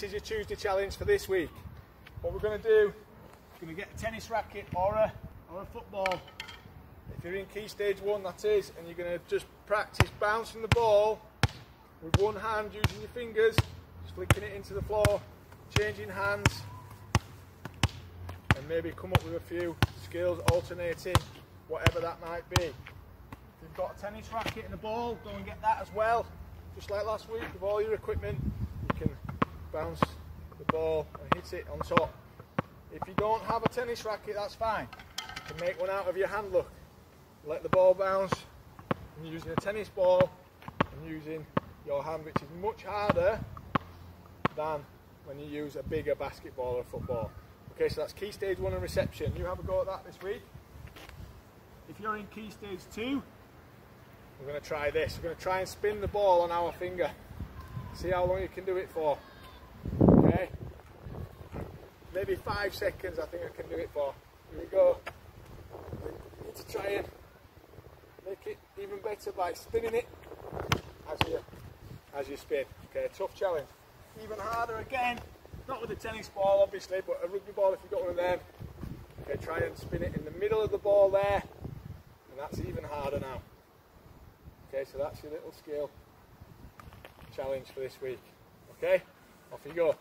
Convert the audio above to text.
This is your Tuesday challenge for this week. What we're going to do, we're going to get a tennis racket or a, or a football. If you're in key stage one, that is, and you're going to just practice bouncing the ball with one hand using your fingers, just flicking it into the floor, changing hands, and maybe come up with a few skills alternating, whatever that might be. If you've got a tennis racket and a ball, go and get that as well. Just like last week, with all your equipment, bounce the ball and hit it on top. If you don't have a tennis racket, that's fine. You can make one out of your hand, look. Let the ball bounce, and using a tennis ball and using your hand, which is much harder than when you use a bigger basketball or football. Okay, so that's key stage one and reception. You have a go at that this week. If you're in key stage two, we're going to try this. We're going to try and spin the ball on our finger. See how long you can do it for. Maybe five seconds I think I can do it for. Here we go. Need to try and make it even better by spinning it as you as you spin. Okay, tough challenge. Even harder again. Not with a tennis ball obviously, but a rugby ball if you've got one of them. Okay, try and spin it in the middle of the ball there. And that's even harder now. Okay, so that's your little skill challenge for this week. Okay, off you go.